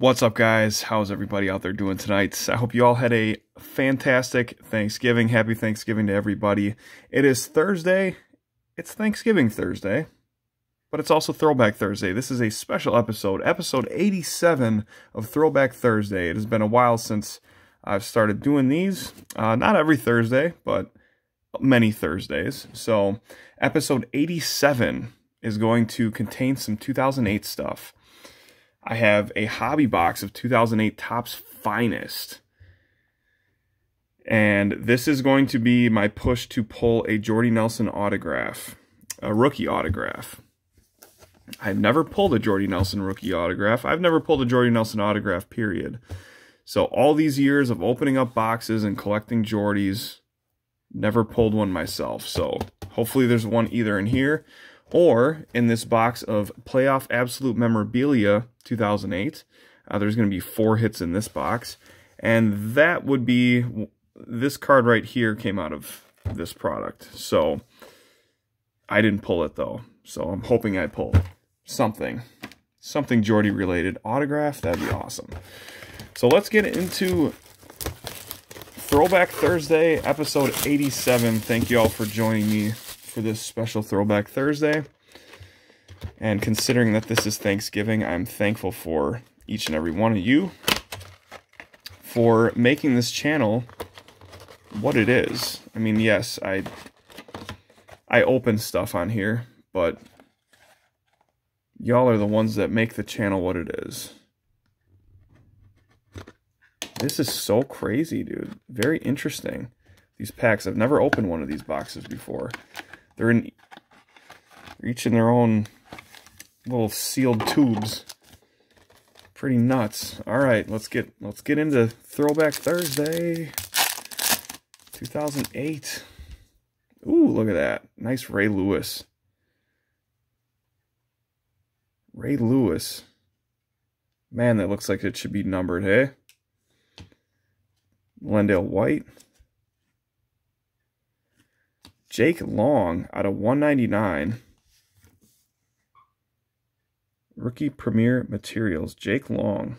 What's up, guys? How's everybody out there doing tonight? I hope you all had a fantastic Thanksgiving. Happy Thanksgiving to everybody. It is Thursday. It's Thanksgiving Thursday, but it's also Throwback Thursday. This is a special episode, episode 87 of Throwback Thursday. It has been a while since I've started doing these. Uh, not every Thursday, but many Thursdays. So, episode 87 is going to contain some 2008 stuff. I have a hobby box of 2008 Topps Finest. And this is going to be my push to pull a Jordy Nelson autograph, a rookie autograph. I've never pulled a Jordy Nelson rookie autograph. I've never pulled a Jordy Nelson autograph, period. So all these years of opening up boxes and collecting Jordys, never pulled one myself. So hopefully there's one either in here or in this box of Playoff Absolute Memorabilia 2008. Uh, there's going to be four hits in this box. And that would be, this card right here came out of this product. So I didn't pull it though. So I'm hoping I pull something, something Jordy related. Autograph, that'd be awesome. So let's get into Throwback Thursday, episode 87. Thank you all for joining me for this special Throwback Thursday. And considering that this is Thanksgiving, I'm thankful for each and every one of you for making this channel what it is. I mean, yes, I I open stuff on here, but y'all are the ones that make the channel what it is. This is so crazy, dude. Very interesting. These packs. I've never opened one of these boxes before. They're in each in their own little sealed tubes. Pretty nuts. All right, let's get let's get into Throwback Thursday 2008. Ooh, look at that. Nice Ray Lewis. Ray Lewis. Man, that looks like it should be numbered, hey? LenDale White. Jake Long out of 199. Rookie Premier Materials, Jake Long.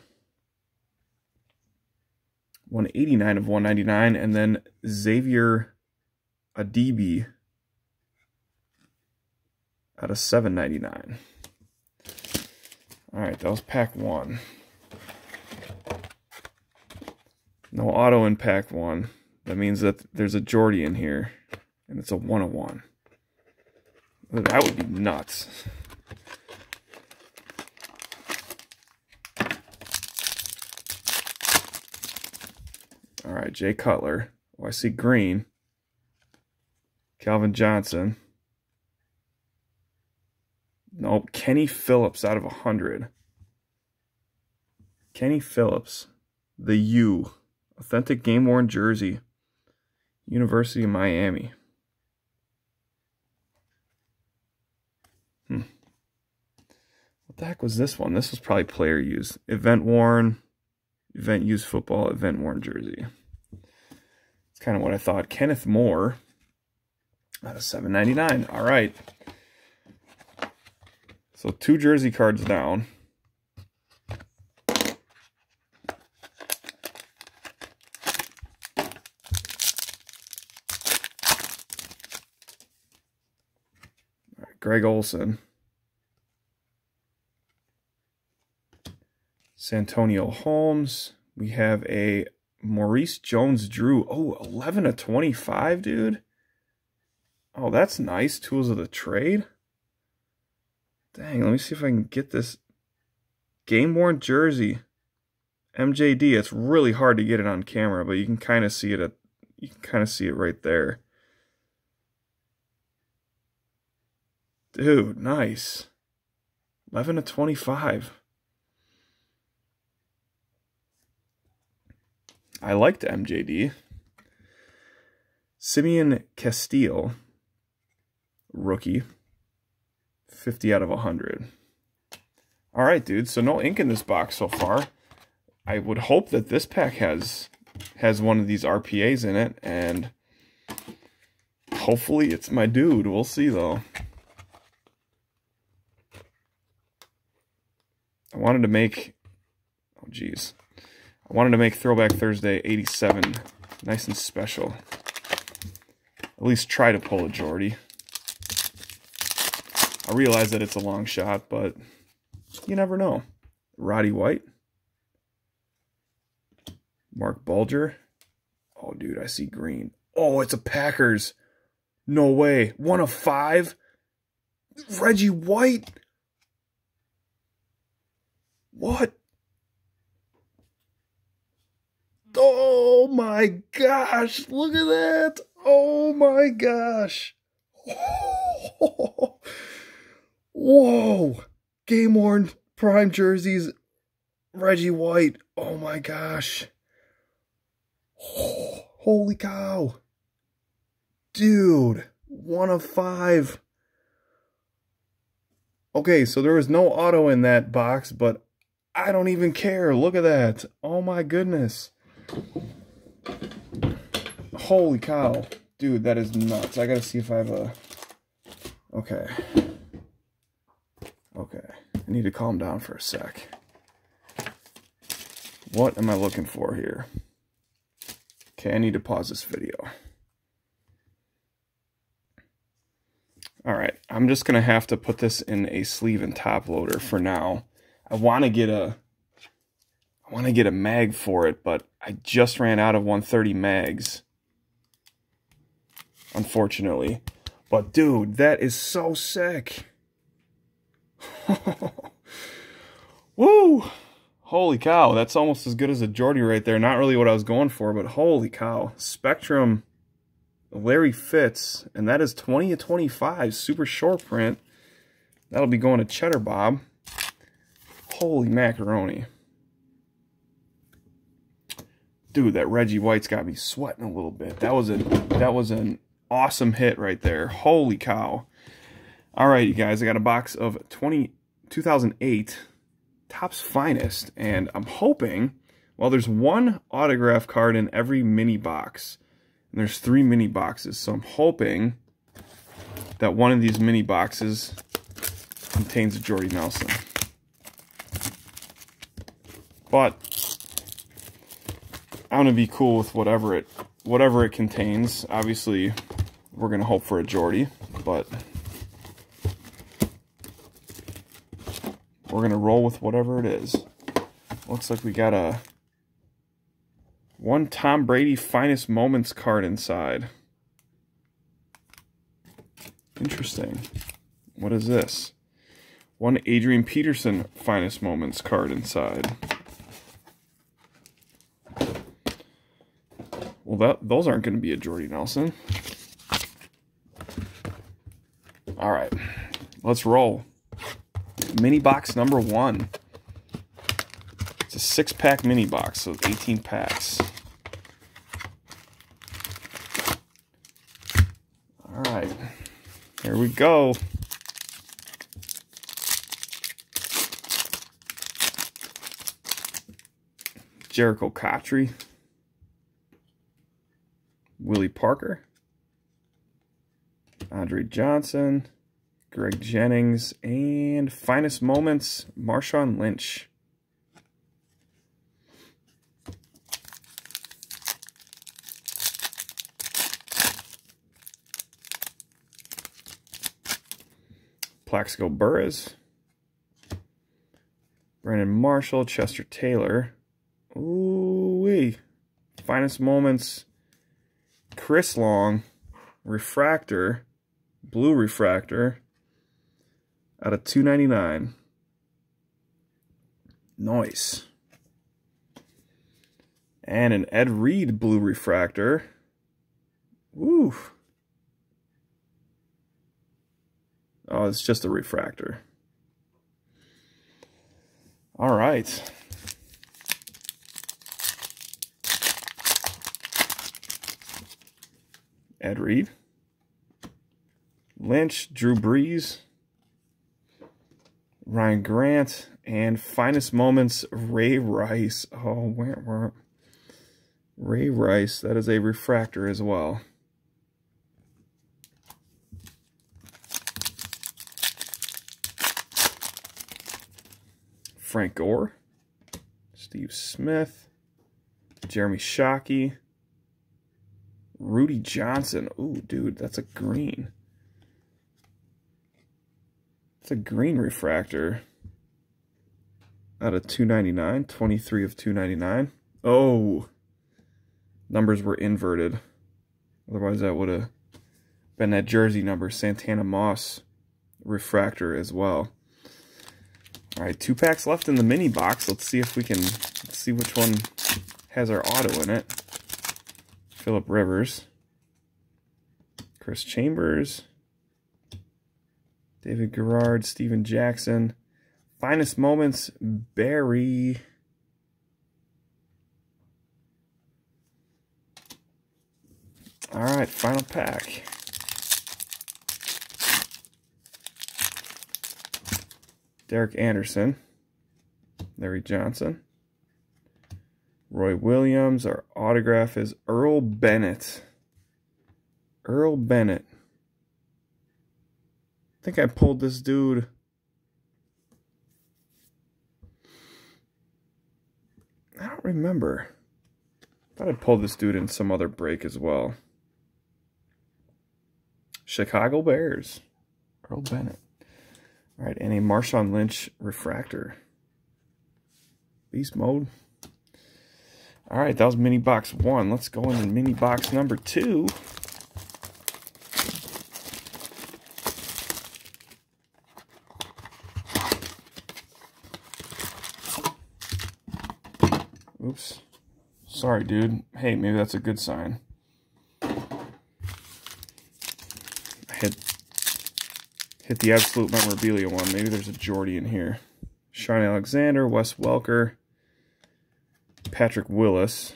189 of 199. And then Xavier Adibi out of 799. All right, that was pack one. No auto in pack one. That means that there's a Jordy in here and it's a one-on-one. That would be nuts. All right, Jay Cutler. Oh, I see green. Calvin Johnson. Nope, Kenny Phillips out of 100. Kenny Phillips, the U, authentic game worn jersey, University of Miami. What the heck was this one? This was probably player used. Event worn, event used football, event worn jersey. It's kind of what I thought. Kenneth Moore out of 7.99. All right. So two jersey cards down. Greg Olsen. Santonio Holmes. We have a Maurice Jones-Drew. Oh, 11 to 25, dude. Oh, that's nice. Tools of the trade. Dang, let me see if I can get this game worn jersey. MJD. It's really hard to get it on camera, but you can kind of see it at you can kind of see it right there. Dude, nice. 11 to 25. I liked MJD. Simeon Castille, rookie, 50 out of 100. All right, dude. So no ink in this box so far. I would hope that this pack has has one of these RPAs in it, and hopefully it's my dude. We'll see, though. I wanted to make Oh, geez. I wanted to make Throwback Thursday 87 nice and special. At least try to pull a Jordy. I realize that it's a long shot, but you never know. Roddy White. Marc Bulger. Oh, dude, I see green. Oh, it's a Packers. No way. One of five? Reggie White? What? Oh my gosh. Look at that. Oh my gosh. Whoa. Game worn prime jerseys. Reggie White. Oh my gosh. Holy cow. Dude, one of five. Okay, so there was no auto in that box, but I don't even care. Look at that. Oh my goodness. Holy cow. Dude, that is nuts. I gotta see if I have a... Okay. Okay. I need to calm down for a sec. What am I looking for here? Okay, I need to pause this video. All right, I'm just going to have to put this in a sleeve and top loader for now. I want to get a I want to get a mag for it, but I just ran out of 130 mags. Unfortunately. But dude, that is so sick. Woo! Holy cow, that's almost as good as a Jordy right there. Not really what I was going for, but holy cow. Spectrum Larry Fitz, and that is 20 to 25, super short print. That'll be going to Cheddar Bob. Holy macaroni. Dude, that Reggie White's got me sweating a little bit. That was a that was an awesome hit right there. Holy cow. All right, you guys, I got a box of 20 2008 Topps Finest, and I'm hoping, well, there's one autograph card in every mini box. And there's three mini boxes, so I'm hoping that one of these mini boxes contains a Jordy Nelson. But I'm gonna be cool with whatever it whatever it contains. Obviously, we're gonna hope for a Jordy, but we're gonna roll with whatever it is. Looks like we got a one Tom Brady Finest Moments card inside. Interesting. What is this? One Adrian Peterson Finest Moments card inside. Well, that those aren't going to be a Jordy Nelson. All right, let's roll. Mini box number one. It's a six pack mini box, so 18 packs. All right, here we go. Jericho Cotchery. Willie Parker. Andre Johnson. Greg Jennings. And finest moments, Marshawn Lynch. Plaxico Burress. Brandon Marshall, Chester Taylor. Ooh wee. Finest moments. Chris Long. Refractor. Blue refractor. Out of 299. Nice. And an Ed Reed blue refractor. Woo. Oh, it's just a refractor. All right. Ed Reed. Lynch, Drew Brees, Ryan Grant, and finest moments, Ray Rice. Oh, where Ray Rice? That is a refractor as well. Frank Gore, Steve Smith, Jeremy Shockey, Rudi Johnson. Ooh, dude, that's a green. It's a green refractor out of 299, 23 of 299. Oh, numbers were inverted. Otherwise, that would have been that jersey number, Santana Moss refractor as well. All right, two packs left in the mini box. Let's see if we can see which one has our auto in it. Philip Rivers, Chris Chambers, David Garrard, Steven Jackson, Finest Moments, Barry. All right, final pack. Derek Anderson, Larry Johnson, Roy Williams. Our autograph is Earl Bennett. Earl Bennett. I think I pulled this dude. I don't remember. I thought I pulled this dude in some other break as well. Chicago Bears. Earl Bennett. All right, and a Marshawn Lynch refractor. Beast mode. All right, that was mini box one. Let's go into mini box number two. Oops. Sorry, dude. Hey, maybe that's a good sign. I hit the absolute memorabilia one. Maybe there's a Jordy in here. Shaun Alexander, Wes Welker, Patrick Willis,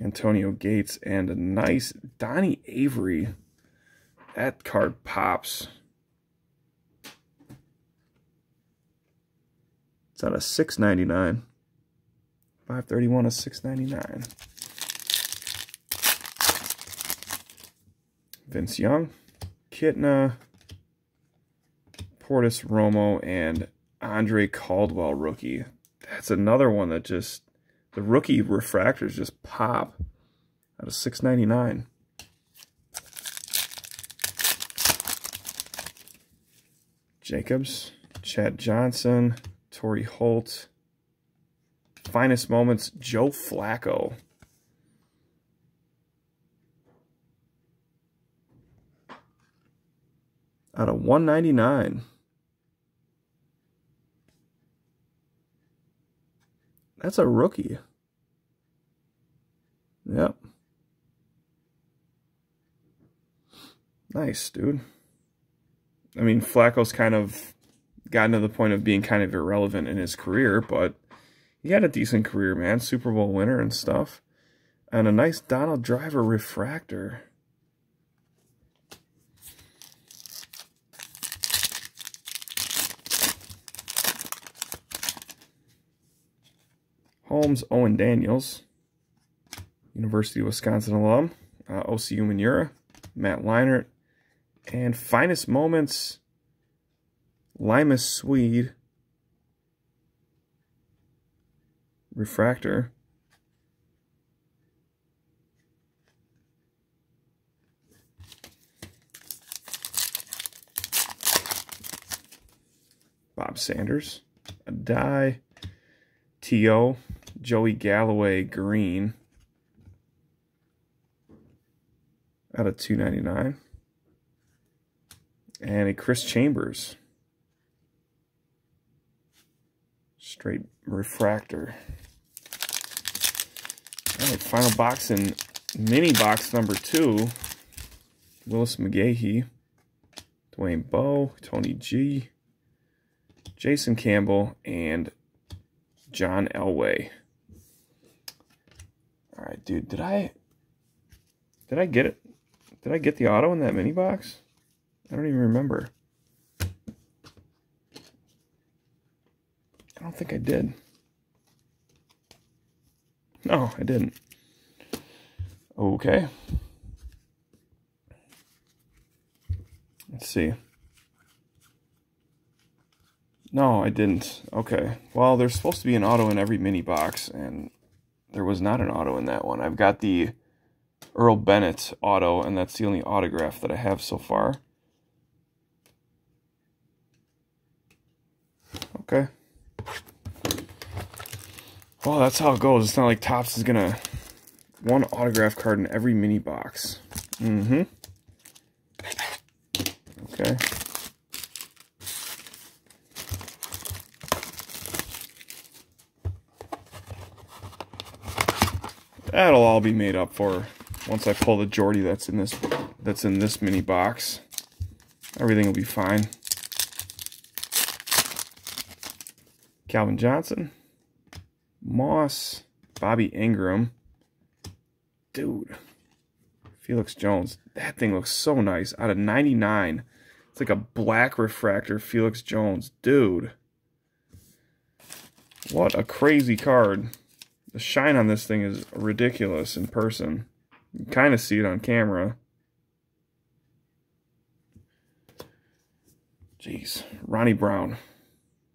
Antonio Gates, and a nice Donnie Avery. That card pops. It's at a six ninety nine. Five thirty one a six ninety nine. Vince Young, Kitna, Portis Romo and Andre Caldwell rookie. That's another one that just the rookie refractors just pop out of 699. Jacobs, Chad Johnson, Torry Holt. Finest moments, Joe Flacco. Out of 199. That's a rookie. Yep. Nice, dude. I mean, Flacco's kind of gotten to the point of being kind of irrelevant in his career, but he had a decent career, man. Super Bowl winner and stuff. And a nice Donald Driver refractor. Holmes, Owen Daniels, University of Wisconsin alum, uh, Osi Umenyiora, Matt Leinart, and Finest Moments, Limas Sweed, Refractor. Bob Sanders, a die, T.O., Joey Galloway green out of 299 and a Chris Chambers straight refractor. All right, final box in mini box number two. Willis McGahee, Dwayne Bowe, Tony G, Jason Campbell, and John Elway. All right, dude. Did I did I get it? Did I get the auto in that mini box? I don't even remember. I don't think I did. No, I didn't. Okay. Let's see. No, I didn't. Okay. Well, there's supposed to be an auto in every mini box, and there was not an auto in that one. I've got the Earl Bennett auto, and that's the only autograph that I have so far. Okay. Well, that's how it goes. It's not like Topps is going to... One autograph card in every mini box. Mm-hmm. Okay. That'll all be made up for once I pull the Jordy that's in this that's in this mini box. Everything will be fine. Calvin Johnson, Moss, Bobby Engram. Dude, Felix Jones. That thing looks so nice. Out of 99. It's like a black refractor Felix Jones. Dude. What a crazy card. The shine on this thing is ridiculous in person. You kind of see it on camera. Jeez. Ronnie Brown.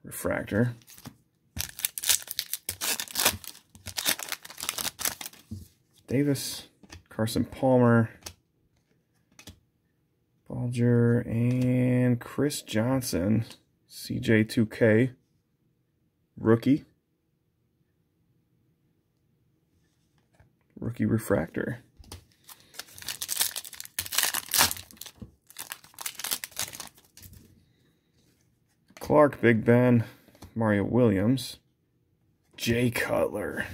Refractor. Davis, Carson Palmer, Bulger, and Chris Johnson, CJ2K, rookie. Rookie refractor. Clark, Big Ben, Mario Williams, Jay Cutler.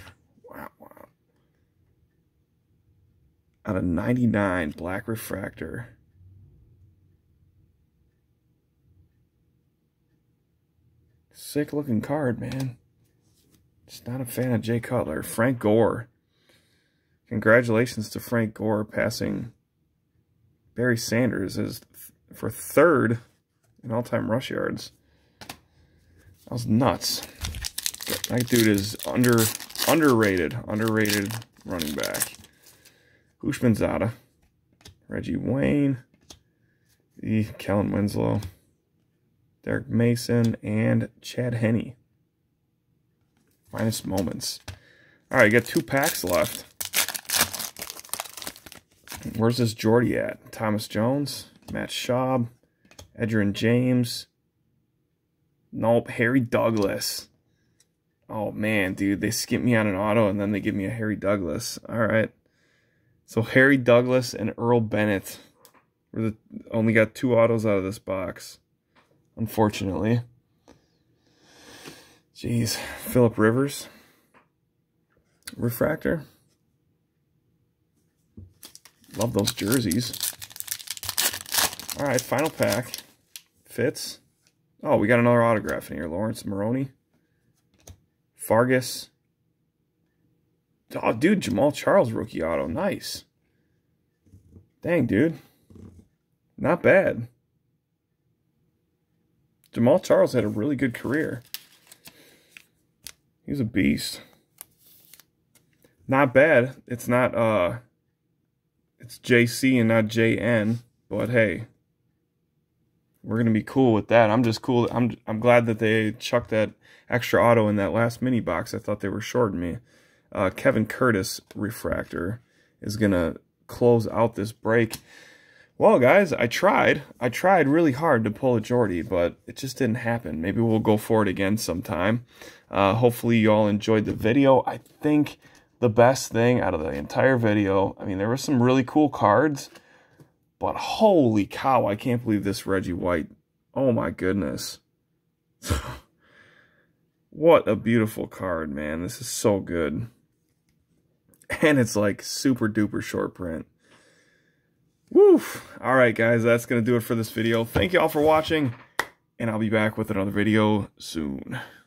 out of 99 black refractor. Sick looking card, man. Just not a fan of Jay Cutler. Frank Gore. Congratulations to Frank Gore passing Barry Sanders as for third in all-time rush yards. That was nuts. That dude is under underrated, underrated running back. Houshmandzadeh, Reggie Wayne, the Kellen Winslow, Derrick Mason, and Chad Henne. Finest moments. All right, got two packs left. Where's this Jordy at? Thomas Jones, Matt Schaub, Edgerrin James. Nope, Harry Douglas. Oh, man, dude. They skip me on an auto, and then they give me a Harry Douglas. All right. So Harry Douglas and Earl Bennett were the only got two autos out of this box. Unfortunately. Jeez. Philip Rivers. Refractor. Love those jerseys. Alright, final pack. Fits. Oh, we got another autograph in here. Laurence Maroney. Fargas. Oh, dude, Jamaal Charles rookie auto. Nice. Dang, dude. Not bad. Jamaal Charles had a really good career. He's a beast. Not bad. It's not, uh, it's JC and not JN, but hey, we're to be cool with that. I'm just cool. I'm, I'm glad that they chucked that extra auto in that last mini box. I thought they were shorting me uh, Kevin Curtis refractor is to close out this break. Well, guys, I tried. I tried really hard to pull a Jordy, but it just didn't happen. Maybe we'll go for it again sometime. Uh, hopefully you all enjoyed the video. I think the best thing out of the entire video, I mean, there were some really cool cards, but holy cow, I can't believe this Reggie White. Oh my goodness. what a beautiful card, man. This is so good. And it's like super duper short print. Woof. All right, guys, that's going to do it for this video. Thank you all for watching, and I'll be back with another video soon.